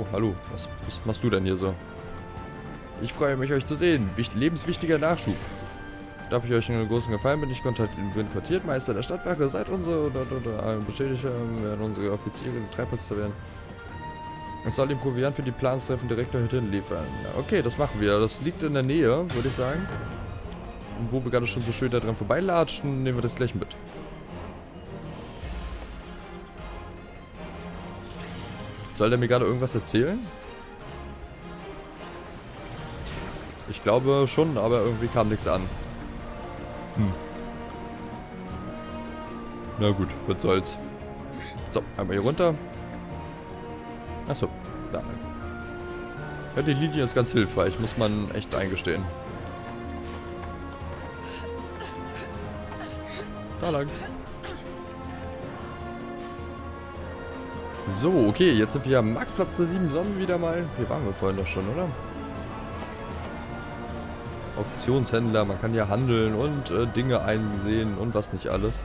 Oh, hallo. Was, was machst du denn hier so? Ich freue mich, euch zu sehen. Wicht, lebenswichtiger Nachschub. Darf ich euch einen großen Gefallen, bin ich bin Quartiermeister der Stadtwache. Seid unsere oder, oder Beschädigter, werden unsere Offiziere Treibholster werden. Es soll den Proviant für die Planungstreffen direkt dorthin liefern. Okay, das machen wir. Das liegt in der Nähe, würde ich sagen. Und wo wir gerade schon so schön daran vorbeilatschen, nehmen wir das gleich mit. Soll der mir gerade irgendwas erzählen? Ich glaube schon, aber irgendwie kam nichts an. Hm. Na gut, was soll's. So, einmal hier runter. Achso, da. Ja, die Linie ist ganz hilfreich, muss man echt eingestehen. Da lang. So, okay, jetzt sind wir am Marktplatz der sieben Sonnen wieder mal. Hier waren wir vorhin doch schon, oder? Auktionshändler, man kann ja handeln und äh, Dinge einsehen und was nicht alles.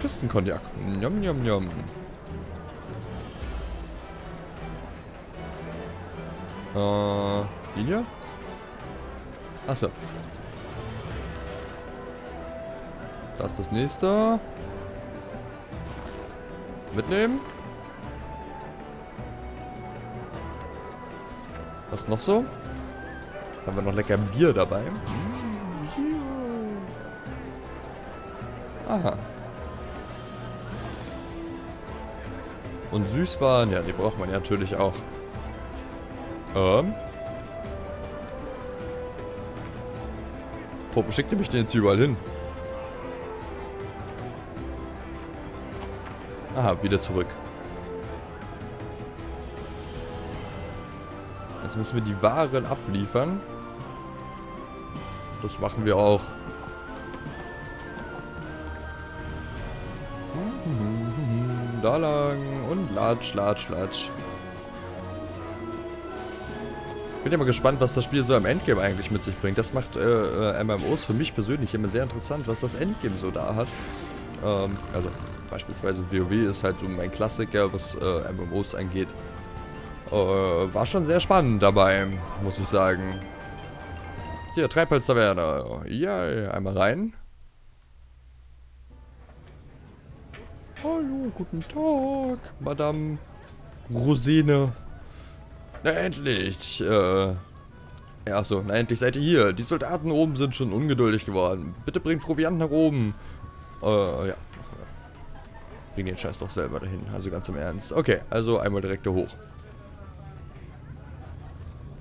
Küstenkognak. Njom, njom, njom. Äh, Linie? Achso. Das ist das nächste. Mitnehmen. Was noch so? Jetzt haben wir noch lecker Bier dabei. Aha. Und Süßwaren, ja, die braucht man ja natürlich auch. Ähm. Wo schickt ihr mich denn jetzt überall hin? Aha, wieder zurück. Jetzt müssen wir die Waren abliefern. Das machen wir auch. Da lang und latsch, latsch, latsch. Bin ja mal gespannt, was das Spiel so am Endgame eigentlich mit sich bringt. Das macht äh, äh MMOs für mich persönlich immer sehr interessant, was das Endgame so da hat. Ähm, also beispielsweise WoW ist halt so mein Klassiker, was äh, MMOs angeht. Äh, war schon sehr spannend dabei, muss ich sagen. Hier, Treibholztaverne. Ja, einmal rein. Hallo, guten Tag, Madame Rosine. Na endlich. Äh, ja, so, na endlich seid ihr hier. Die Soldaten oben sind schon ungeduldig geworden. Bitte bringt Proviant nach oben. Äh, ja. Bring den Scheiß doch selber dahin. Also ganz im Ernst. Okay, also einmal direkt da hoch.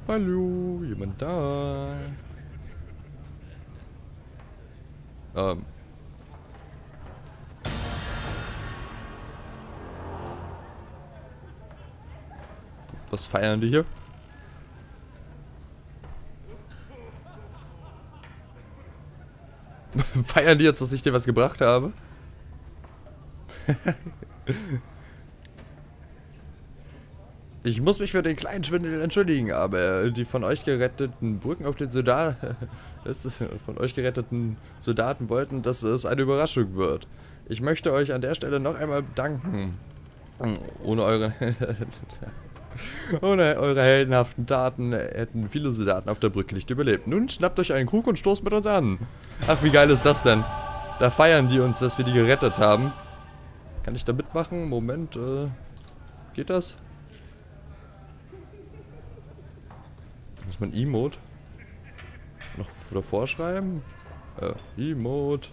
Hallo, jemand da? Ähm. Was feiern die hier? feiern die jetzt, dass ich dir was gebracht habe? ich muss mich für den kleinen Schwindel entschuldigen, aber die von euch geretteten Brücken auf den Soldaten, von euch geretteten Soldaten wollten, dass es eine Überraschung wird. Ich möchte euch an der Stelle noch einmal bedanken. Ohne eure, ohne eure heldenhaften Taten hätten viele Soldaten auf der Brücke nicht überlebt. Nun schnappt euch einen Krug und stoßt mit uns an. Ach, wie geil ist das denn? Da feiern die uns, dass wir die gerettet haben. Kann ich da mitmachen? Moment, äh, geht das? Muss man Emote noch davor schreiben? Äh, Emote.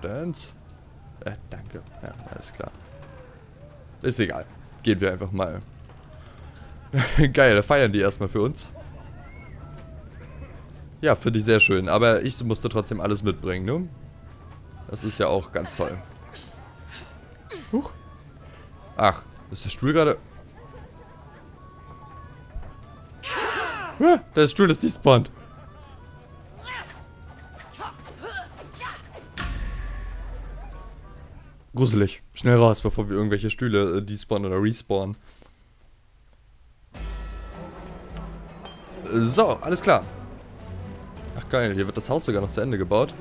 Dance. Äh, danke. Ja, alles klar. Ist egal. Gehen wir einfach mal. Geil, da feiern die erstmal für uns. Ja, finde ich sehr schön. Aber ich musste trotzdem alles mitbringen, ne? Das ist ja auch ganz toll. Huch. Ach, ist der Stuhl gerade... Ah, der Stuhl ist despawned. Gruselig. Schnell raus, bevor wir irgendwelche Stühle äh, despawnen oder respawnen. So, alles klar. Ach geil, hier wird das Haus sogar noch zu Ende gebaut.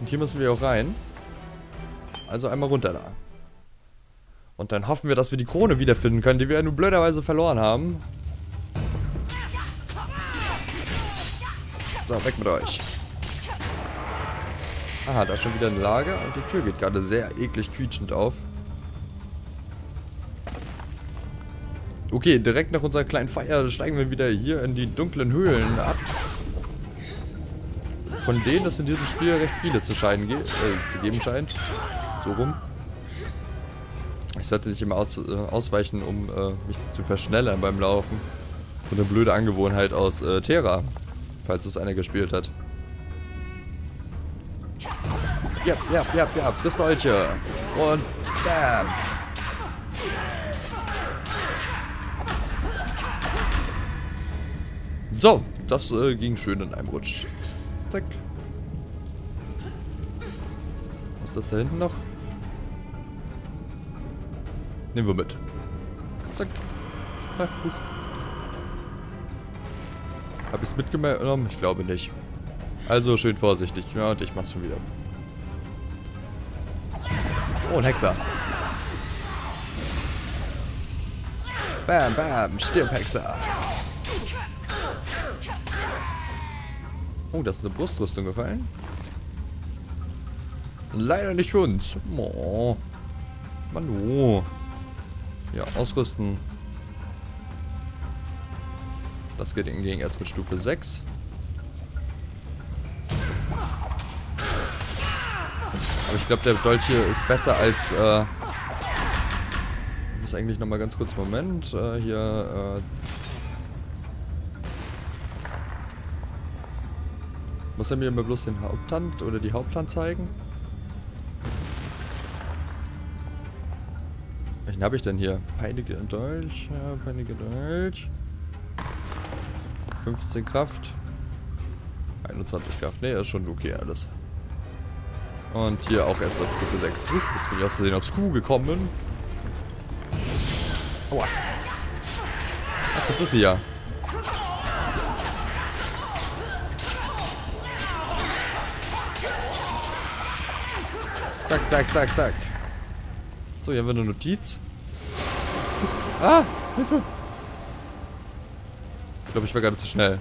Und hier müssen wir auch rein. Also einmal runter da. Und dann hoffen wir, dass wir die Krone wiederfinden können, die wir ja nun blöderweise verloren haben. So, weg mit euch. Aha, da ist schon wieder ein Lager und die Tür geht gerade sehr eklig quietschend auf. Okay, direkt nach unserer kleinen Feier steigen wir wieder hier in die dunklen Höhlen ab. Von denen es in diesem Spiel recht viele zu, scheinen äh, zu geben scheint. So rum. Ich sollte nicht immer aus, äh, ausweichen, um äh, mich zu verschnellern beim Laufen. So eine blöde Angewohnheit aus äh, Terra. Falls es einer gespielt hat. Ja, ja, ja, ja, frisst Dolche. Und bam. So, das äh, ging schön in einem Rutsch. Zack. Was ist das da hinten noch? Nehmen wir mit. Zack. Huch. Hab ich's mitgenommen? Ich glaube nicht. Also schön vorsichtig. Ja, und ich mach's schon wieder. Oh, ein Hexer. Bam, bam, stirb, Hexer. Oh, da ist eine Brustrüstung gefallen. Leider nicht für uns. Oh. Manu. Ja, ausrüsten. Das geht hingegen erst mit Stufe 6. Aber ich glaube, der Dolch hier ist besser als... Äh, ich muss eigentlich nochmal ganz kurz... Moment. Äh, hier... Äh, muss er mir immer bloß den Haupthand oder die Haupthand zeigen? Welchen habe ich denn hier? Peinige Dolch, ja, Peinige Dolch. 15 Kraft. 21 Kraft. Ne, ist schon okay alles. Und hier auch erst auf Stufe 6. Huch, jetzt bin ich aus Versehen aufs Q gekommen. Aua. Ach, das ist sie ja. Zack, zack, zack, zack. So, hier haben wir eine Notiz. Ah, Hilfe. Ich glaube, ich war gerade zu schnell.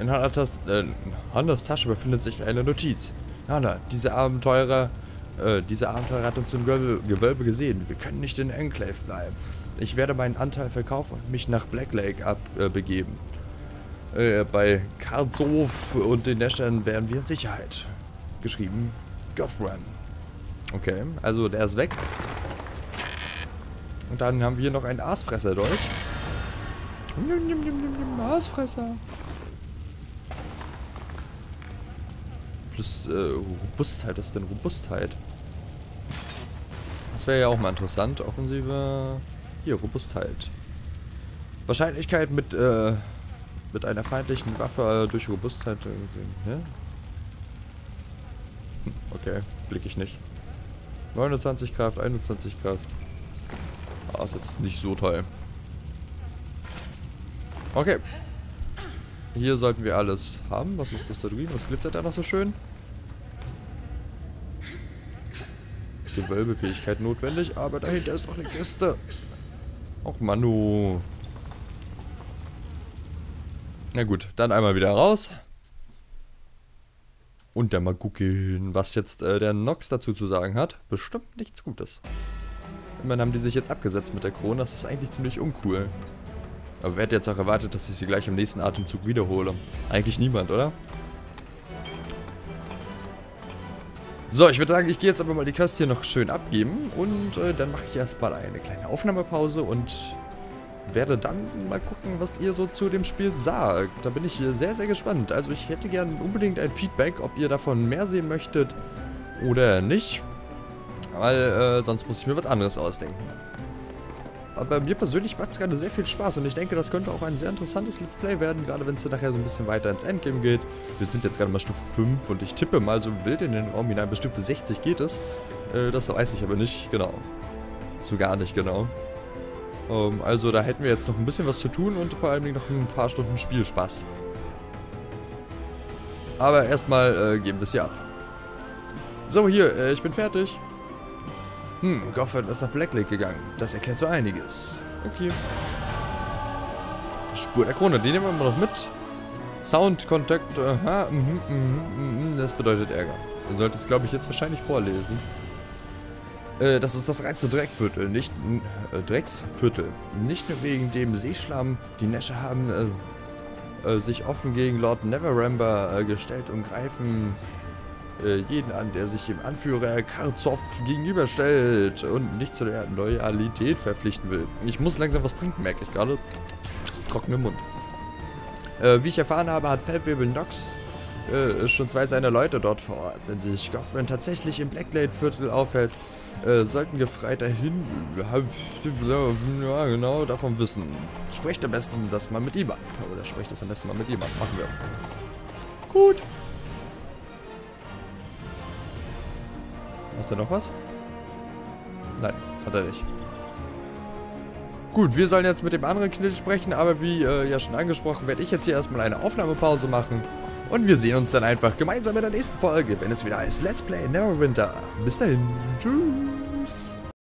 In Hannas, äh, Hannas Tasche befindet sich eine Notiz. Hanna, diese Abenteurer, äh, diese Abenteurer hat uns im Gewölbe, Gewölbe gesehen. Wir können nicht in Enclave bleiben. Ich werde meinen Anteil verkaufen und mich nach Black Lake abbegeben. Äh, bei Karlshof und den Näschern wären wir in Sicherheit. Geschrieben, Gothram. Okay, also der ist weg. Und dann haben wir noch einen Aasfresser durch. Aasfresser. Plus äh, Robustheit, was ist denn Robustheit? Das wäre ja auch mal interessant. Offensive. Hier, Robustheit. Wahrscheinlichkeit mit, äh, mit einer feindlichen Waffe durch Robustheit. Äh, hm, okay, blicke ich nicht. 29 Kraft, 21 Kraft. Ah, ist jetzt nicht so toll. Okay. Hier sollten wir alles haben. Was ist das da drüben? Was glitzert da noch so schön? Gewölbefähigkeit notwendig, aber dahinter ist doch eine Kiste. Och, Manu. Na gut, dann einmal wieder raus. Und dann mal gucken, was jetzt äh, der Nox dazu zu sagen hat. Bestimmt nichts Gutes. Immerhin haben die sich jetzt abgesetzt mit der Krone. Das ist eigentlich ziemlich uncool. Aber wer hätte jetzt auch erwartet, dass ich sie gleich im nächsten Atemzug wiederhole? Eigentlich niemand, oder? So, ich würde sagen, ich gehe jetzt aber mal die Quest hier noch schön abgeben. Und äh, dann mache ich erstmal eine kleine Aufnahmepause und werde dann mal gucken, was ihr so zu dem Spiel sagt. Da bin ich hier sehr, sehr gespannt. Also ich hätte gerne unbedingt ein Feedback, ob ihr davon mehr sehen möchtet oder nicht. Weil äh, sonst muss ich mir was anderes ausdenken. Aber mir persönlich macht es gerade sehr viel Spaß und ich denke, das könnte auch ein sehr interessantes Let's Play werden, gerade wenn es dann nachher so ein bisschen weiter ins Endgame geht. Wir sind jetzt gerade mal Stufe 5 und ich tippe mal so wild in den Raum hinein, bis Stufe 60 geht es. Äh, das weiß ich aber nicht genau. So gar nicht genau. Ähm, also da hätten wir jetzt noch ein bisschen was zu tun und vor allem noch ein paar Stunden Spielspaß. Aber erstmal äh, geben wir es hier ab. So, hier, äh, ich bin fertig. Hm, Goffert ist nach Black Lake gegangen. Das erklärt so einiges. Okay. Spur der Krone, die nehmen wir mal noch mit. Soundkontakt, aha, mhm, mhm, mhm, das bedeutet Ärger. Ihr sollt es, glaube ich, jetzt wahrscheinlich vorlesen. Äh, das ist das reinste Dreckviertel, nicht, äh, Drecksviertel. Nicht nur wegen dem Seeschlamm, die Näsche haben äh, äh, sich offen gegen Lord Neverember äh, gestellt und greifen jeden an, der sich dem Anführer Karzow gegenüberstellt und nicht zu der Loyalität verpflichten will. Ich muss langsam was trinken, merke ich gerade. Trockener Mund. Äh, wie ich erfahren habe, hat Feldwebel Nox äh, schon zwei seiner Leute dort vor Ort. Wenn sich Goffman tatsächlich im Blackblade-Viertel aufhält, äh, sollten Gefreiter hin... Ja, genau, davon wissen. Sprecht am besten das mal mit ihm ab. Oder sprecht das am besten mal mit ihm ab. Machen wir. Gut. Hast du noch was? Nein, hat er nicht. Gut, wir sollen jetzt mit dem anderen Knill sprechen, aber wie äh, ja schon angesprochen, werde ich jetzt hier erstmal eine Aufnahmepause machen. Und wir sehen uns dann einfach gemeinsam in der nächsten Folge, wenn es wieder heißt Let's Play Neverwinter. Bis dahin. Tschüss.